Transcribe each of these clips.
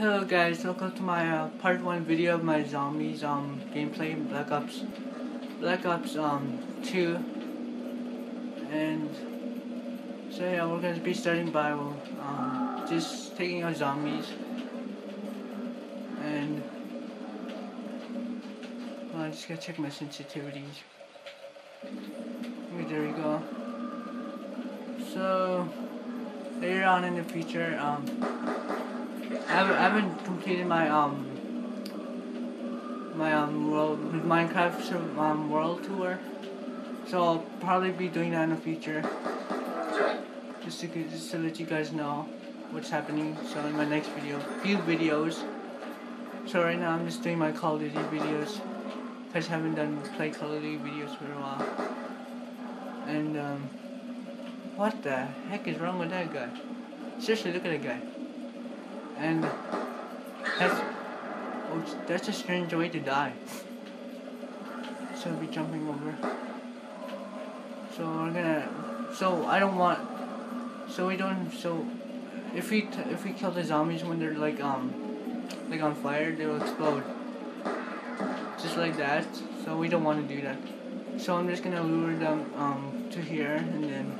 Hello guys, welcome to my uh, part 1 video of my zombies um gameplay Black Ops Black Ops um 2 and so yeah we're gonna be starting by um just taking out zombies. And well, I just gotta check my sensitivities. Okay, there we go. So later on in the future um I haven't, I haven't completed my um my um world Minecraft um world tour, so I'll probably be doing that in the future. Just to just to let you guys know what's happening. So in my next video, few videos. So right now I'm just doing my Call of Duty videos. Cause I haven't done play Call of Duty videos for a while. And um, what the heck is wrong with that guy? Seriously, look at that guy. And that's oh, that's a strange way to die. So I'll be jumping over. So we're gonna. So I don't want. So we don't. So if we if we kill the zombies when they're like um like on fire, they will explode. Just like that. So we don't want to do that. So I'm just gonna lure them um to here and then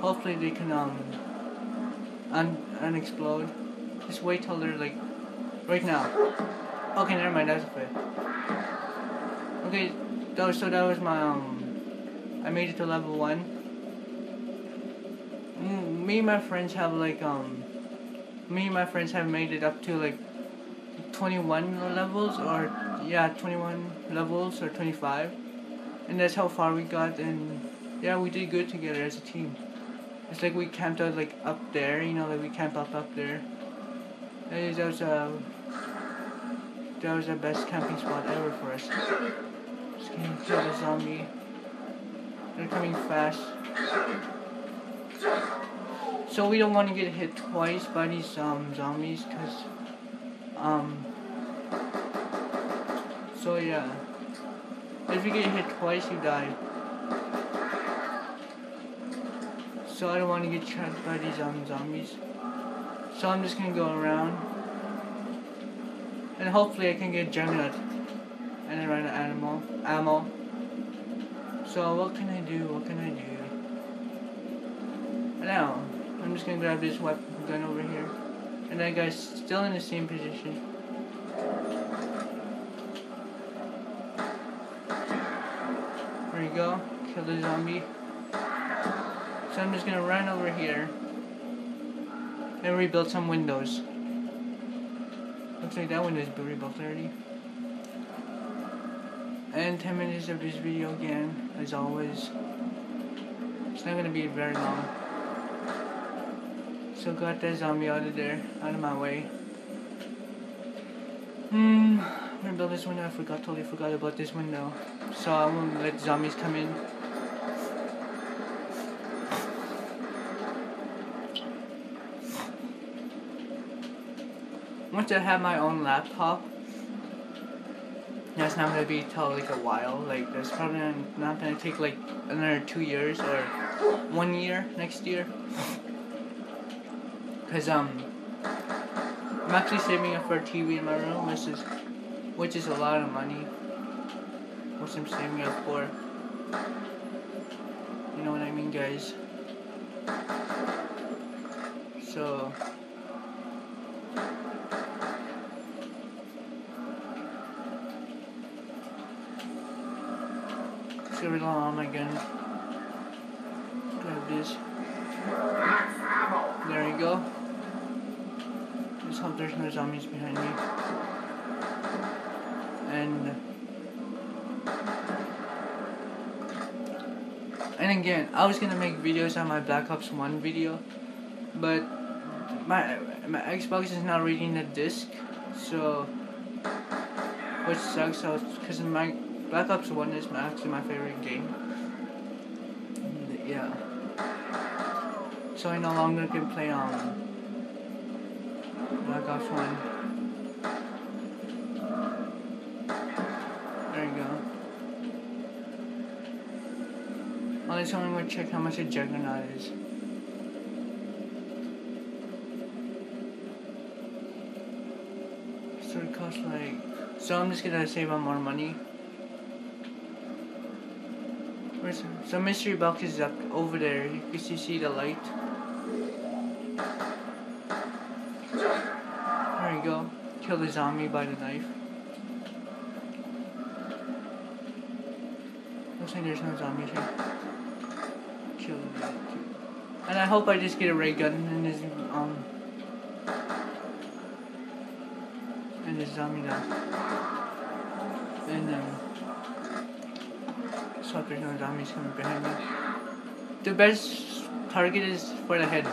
hopefully they can um un unexplode. Just wait till they're like, right now. Okay, never mind, that's a Okay, that was, so that was my, um, I made it to level 1. Mm, me and my friends have like, um, me and my friends have made it up to like 21 levels or, yeah, 21 levels or 25. And that's how far we got and, yeah, we did good together as a team. It's like we camped out like up there, you know, like we camped up up there. Hey, that was uh, that was the best camping spot ever for us. Just gonna kill the zombie. They're coming fast. So we don't want to get hit twice by these um zombies, cause um. So yeah, if you get hit twice, you die. So I don't want to get trapped by these um zombies. So I'm just gonna go around. And hopefully I can get Juggernaut. And then run an animal ammo. So what can I do? What can I do? Now, I'm just gonna grab this weapon gun over here. And that guy's still in the same position. There you go. Kill the zombie. So I'm just gonna run over here and rebuild some windows. Looks like that window is rebuilt already. And 10 minutes of this video again, as always. It's not gonna be very long. So got that zombie out of there, out of my way. Hmm, I'm gonna build this window. I forgot, totally forgot about this window. So I won't let zombies come in. Once I have my own laptop, that's not gonna be till like a while. Like that's probably not gonna take like another two years or one year next year. Cause um, I'm actually saving up for a TV in my room, which is which is a lot of money. Which I'm saving up for. You know what I mean, guys. So. Gonna on my. Grab this. There you go. Just hope there's no zombies behind me. And uh, and again, I was gonna make videos on my Black Ops One video, but my my Xbox is not reading the disc, so which sucks. Because my Black Ops 1 is my, actually my favorite game. And, yeah. So I no longer can play on um, Black Ops 1. There you go. Only go check how much a Juggernaut is. So it costs like. So I'm just gonna save on more money. Where's so mystery box is up over there. You can see the light. There you go. Kill the zombie by the knife. Looks like there's no zombies here. Kill the And I hope I just get a ray gun and this um and this zombie down. And um there's no zombies coming behind me. The best target is for the head.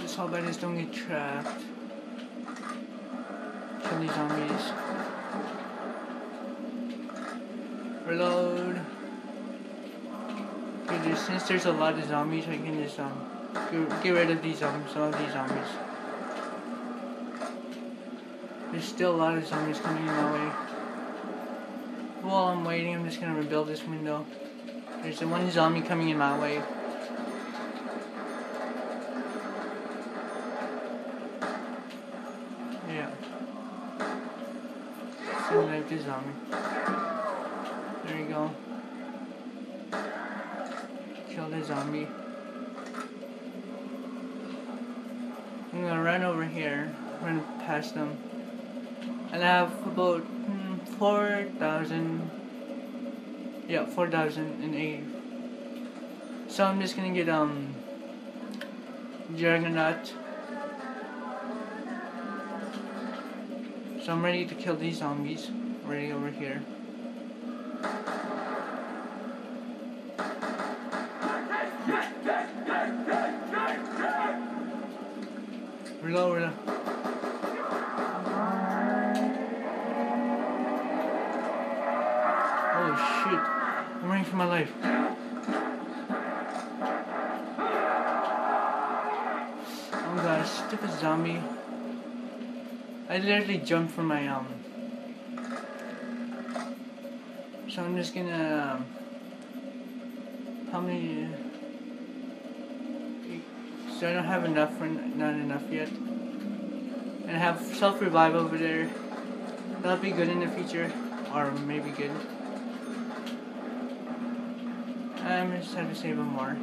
Just hope I just don't get trapped. Kill these zombies. Reload. Okay, since there's a lot of zombies, I can just um get, get rid of these um some of these zombies. There's still a lot of zombies coming in my way. While I'm waiting, I'm just gonna rebuild this window. There's the one zombie coming in my way. Yeah. So like this zombie. There you go. Kill the zombie. I'm gonna run over here, run past them. And I have about hmm, 4,000. Yeah, 4,008. So I'm just gonna get, um, Juggernaut. So I'm ready to kill these zombies. Ready over here. Reload. Holy shit. I'm running for my life. Oh my god, stupid zombie. I literally jumped from my um. So I'm just gonna. Um, how many? So I don't have enough for not enough yet. And I have self revive over there. That'll be good in the future, or maybe good. I'm just have to save them more.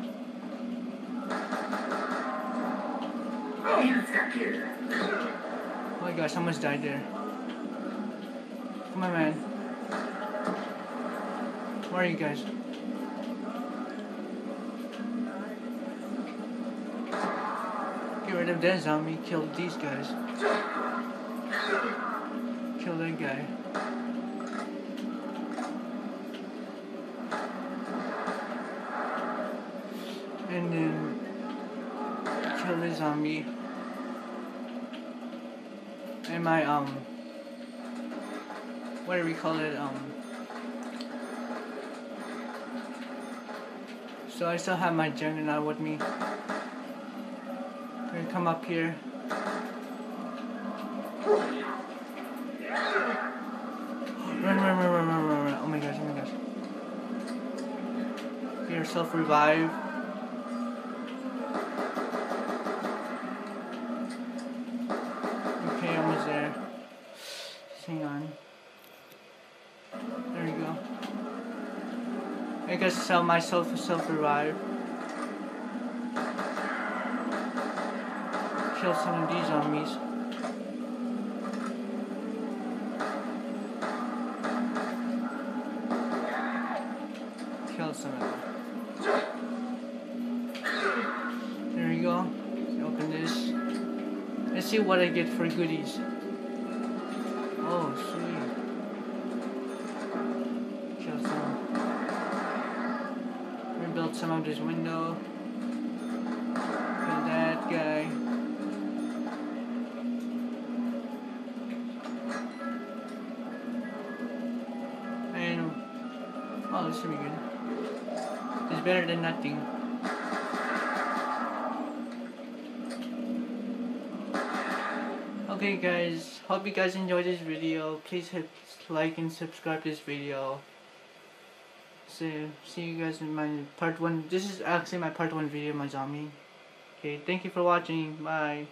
Oh my gosh, someone's died there. Come on, man. Where are you guys? Rid of that zombie, kill these guys. Kill that guy. And then kill the zombie. And my um what do we call it? Um So I still have my juggernaut with me. We're gonna come up here. Run, run, run, run, run, run, run. Oh my gosh, oh my gosh. Get yourself revive. Okay, almost there. Hang on. There you go. I guess sell myself a self revive. Kill some of these zombies. Kill some of them. There you go. Open this. Let's see what I get for goodies. Oh, sweet. Kill some. Rebuild some of this window. Good. It's better than nothing. Okay guys, hope you guys enjoyed this video. Please hit like and subscribe this video. So see you guys in my part one. This is actually my part one video, my zombie. Okay, thank you for watching. Bye.